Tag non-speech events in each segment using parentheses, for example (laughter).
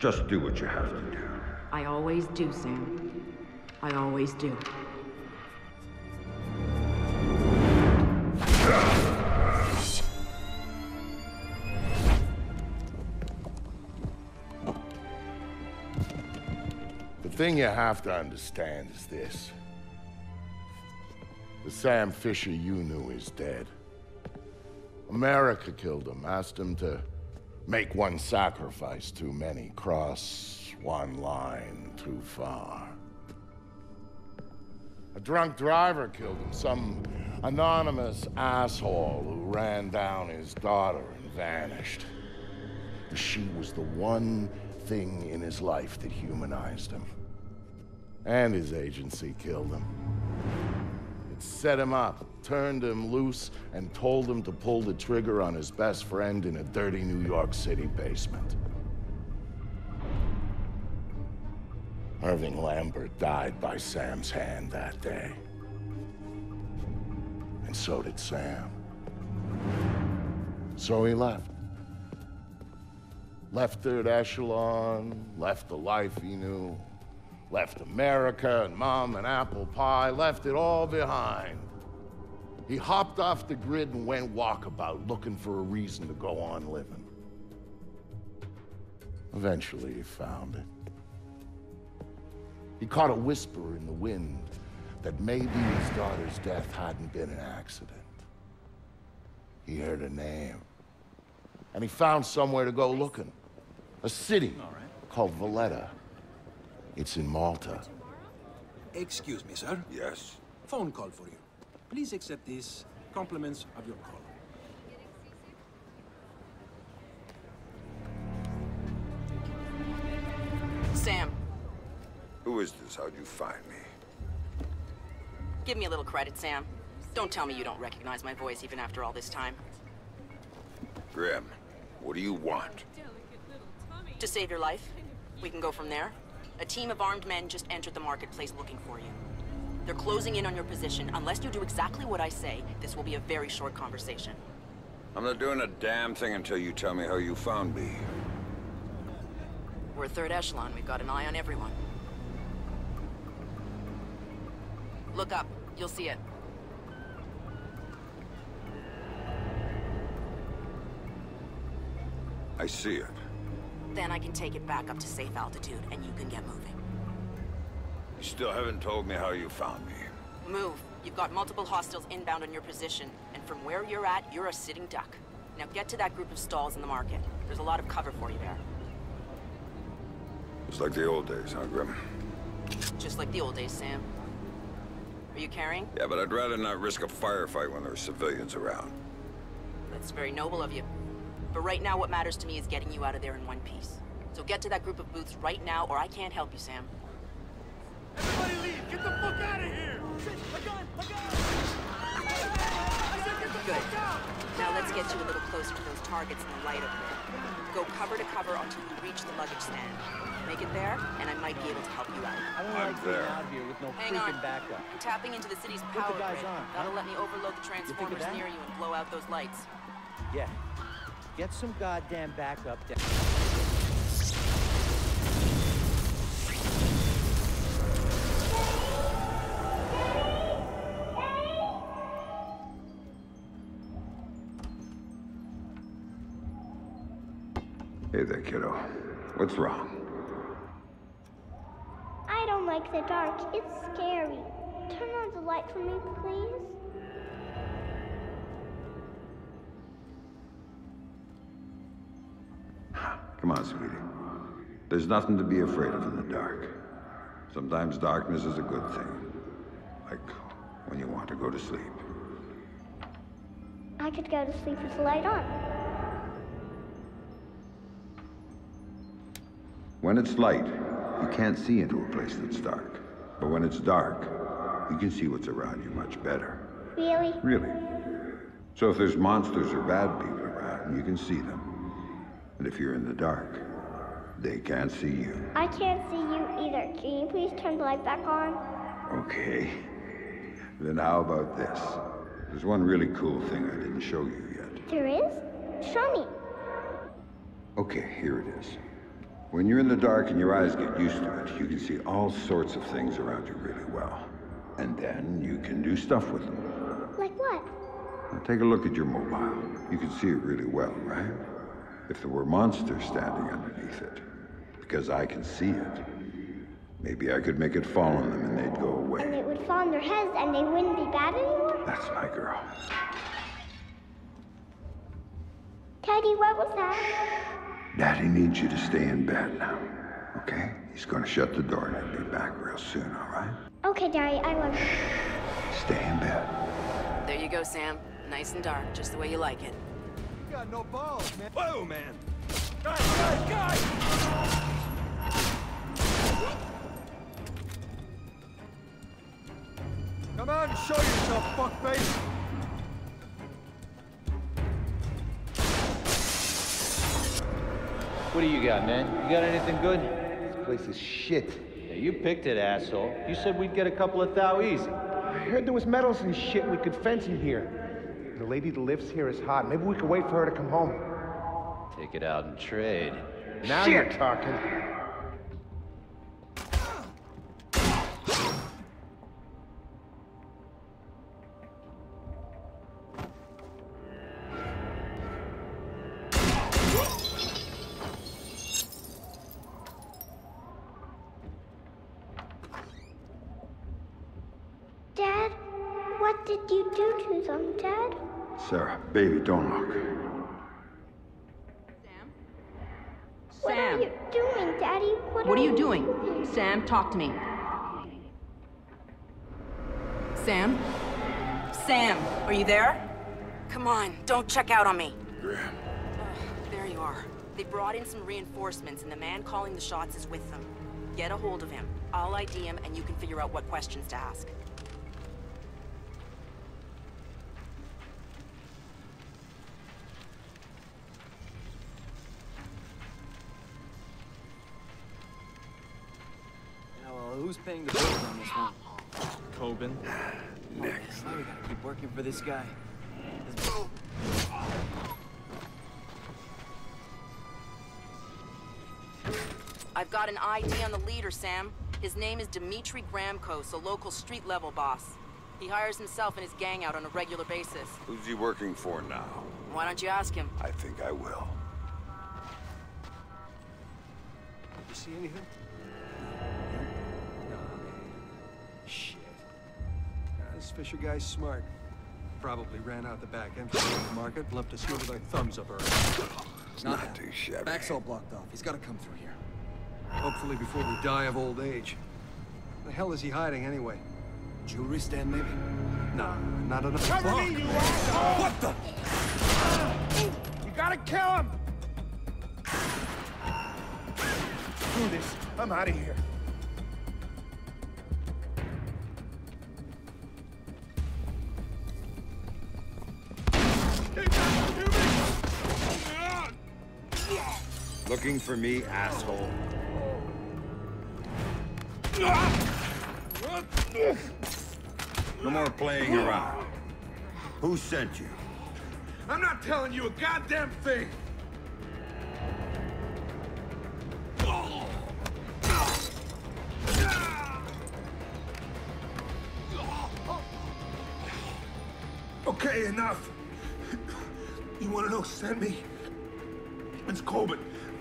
Just do what you have to do. I always do, Sam. I always do. The thing you have to understand is this. The Sam Fisher you knew is dead. America killed him, asked him to make one sacrifice too many, cross one line too far. A drunk driver killed him, some anonymous asshole who ran down his daughter and vanished. She was the one thing in his life that humanized him. And his agency killed him. Set him up, turned him loose, and told him to pull the trigger on his best friend in a dirty New York City basement. Irving Lambert died by Sam's hand that day. And so did Sam. So he left. Left Third Echelon, left the life he knew, left America and mom and apple pie, left it all behind. He hopped off the grid and went walkabout, looking for a reason to go on living. Eventually, he found it. He caught a whisper in the wind that maybe his daughter's death hadn't been an accident. He heard a name. And he found somewhere to go looking. A city called Valletta. It's in Malta. Excuse me, sir. Yes? Phone call for you. Please accept these Compliments of your call. Sam, Who is this? How'd you find me? give me a little credit, Sam. Don't tell me you don't recognize my voice even after all this time. Grim, what do you want? To save your life, we can go from there. A team of armed men just entered the marketplace looking for you. They're closing in on your position. Unless you do exactly what I say, this will be a very short conversation. I'm not doing a damn thing until you tell me how you found me. We're third echelon. We've got an eye on everyone. Look up. You'll see it. I see it. Then I can take it back up to safe altitude, and you can get moving. You still haven't told me how you found me. Move. You've got multiple hostiles inbound on your position, and from where you're at, you're a sitting duck. Now get to that group of stalls in the market. There's a lot of cover for you there. It's like the old days, huh, Grim? Just like the old days, Sam. Are you carrying? Yeah, but I'd rather not risk a firefight when there's civilians around. That's very noble of you. But right now, what matters to me is getting you out of there in one piece. So get to that group of booths right now, or I can't help you, Sam. Everybody leave! Get the fuck out of here! A gun! A gun! I said get the Good. fuck out! Now let's get you a little closer to those targets in the light over there. Go cover to cover until you reach the luggage stand. Make it there, and I might be able to help you out. I don't I'm like there. being out here with no Hang freaking on. backup. I'm tapping into the city's Put the power guys grid. on, That'll let me overload the transformers that? near you and blow out those lights. Yeah. Get some goddamn backup down. Hey there, kiddo. What's wrong? I don't like the dark. It's scary. Turn on the light for me, please. Come on, sweetie. There's nothing to be afraid of in the dark. Sometimes darkness is a good thing. Like when you want to go to sleep. I could go to sleep with the light on. When it's light, you can't see into a place that's dark. But when it's dark, you can see what's around you much better. Really? Really. So if there's monsters or bad people around, you can see them. And if you're in the dark, they can't see you. I can't see you either. Can you please turn the light back on? Okay. Then how about this? There's one really cool thing I didn't show you yet. There is? Show me. Okay, here it is. When you're in the dark and your eyes get used to it, you can see all sorts of things around you really well. And then you can do stuff with them. Like what? Now take a look at your mobile. You can see it really well, right? If there were monsters standing underneath it, because I can see it, maybe I could make it fall on them and they'd go away. And it would fall on their heads and they wouldn't be bad anymore? That's my girl. Teddy, what was that? Daddy needs you to stay in bed now, okay? He's gonna shut the door and he'll be back real soon, all right? Okay, Daddy, I love you. Stay in bed. There you go, Sam. Nice and dark, just the way you like it. You got no balls, man. Whoa, man. Guys, guys, guys! Come on, show yourself, fuckface! What do you got, man? You got anything good? This place is shit. Yeah, you picked it, asshole. You said we'd get a couple of thou easy. I heard there was metals and shit we could fence in here. The lady that lives here is hot. Maybe we could wait for her to come home. Take it out and trade. Now you're talking. Sarah, baby, don't look. Sam? What are you doing, Daddy? What, what are you doing? Sam, talk to me. Sam? Sam, are you there? Come on, don't check out on me. Ugh, there you are. They brought in some reinforcements, and the man calling the shots is with them. Get a hold of him. I'll ID him, and you can figure out what questions to ask. Who's paying the bills on this one? Kobin. Next. Now we gotta keep working for this guy. This- I've got an ID on the leader, Sam. His name is Dimitri Gramkos, a local street-level boss. He hires himself and his gang out on a regular basis. Who's he working for now? Why don't you ask him? I think I will. Did you see anything? Fisher guy's smart. Probably ran out the back entrance of the market and left us here with our thumbs up our ass. It's not too shabby. Back's all blocked off. He's got to come through here. Hopefully before we die of old age. The hell is he hiding anyway? Jewelry stand, maybe? Nah, not enough. Cover me, you asshole! What the? You gotta kill him! Do this. I'm out of here. Looking for me, asshole? No more playing around. Who sent you? I'm not telling you a goddamn thing! Okay, enough. You wanna know sent me? It's Kobin.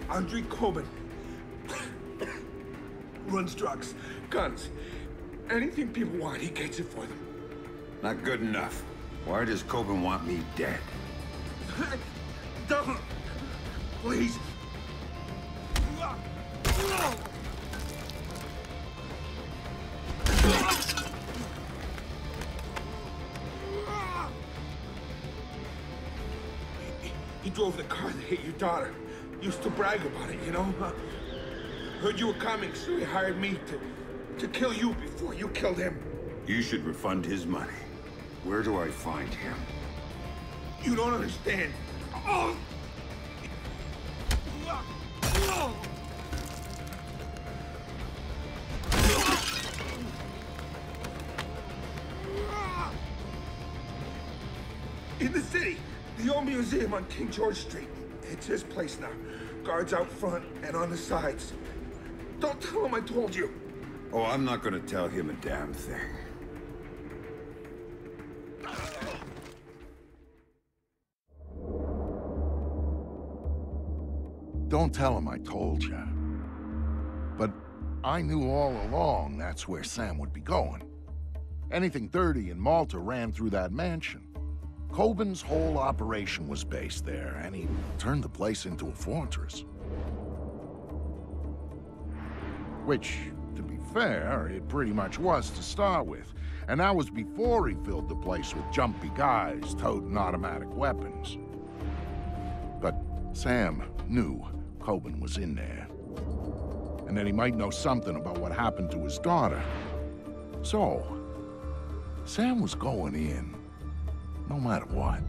Andriy Kobin. Runs drugs, guns, anything people want, he gets it for them. Not good enough. Why does Kobin want me dead? (laughs) Don't! Please! He drove the car that hit your daughter. Used to brag about it, you know? (laughs) Heard you were coming, so he hired me to, to kill you before you killed him. You should refund his money. Where do I find him? You don't understand. Oh! In the city, the old museum on King George Street. It's his place now. Guards out front and on the sides. Don't tell him I told you. Oh, I'm not gonna tell him a damn thing. Don't tell him I told you. But I knew all along that's where Sam would be going. Anything dirty in Malta ran through that mansion. Kobin's whole operation was based there, and he turned the place into a fortress. Which, to be fair, it pretty much was to start with. And that was before he filled the place with jumpy guys toting automatic weapons. But Sam knew Kobin was in there. And that he might know something about what happened to his daughter. So, Sam was going in, no matter what.